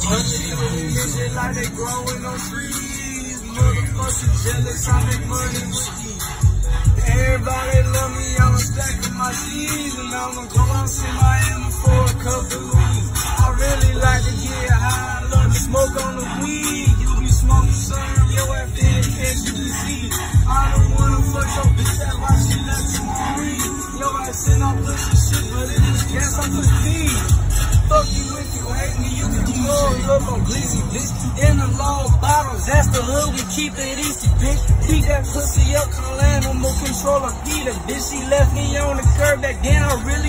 Shit like they growing on trees. Motherfuckers jealous, I make money with. Everybody love me, I'm stacking my G's. And I'ma go out to Miami for a couple weeks. I really like to get high, I love to smoke on the weed. You be smoking some, your ass in SUV. I don't wanna fuck your bitch, that's why she left you on. Your ass sitting on pussy shit, but it is up on glizzy, bitch. In the long bottles, that's the hood, we keep it easy, bitch. Beat that pussy up, call animal controller, Peter, bitch. She left me on the curb, that then I really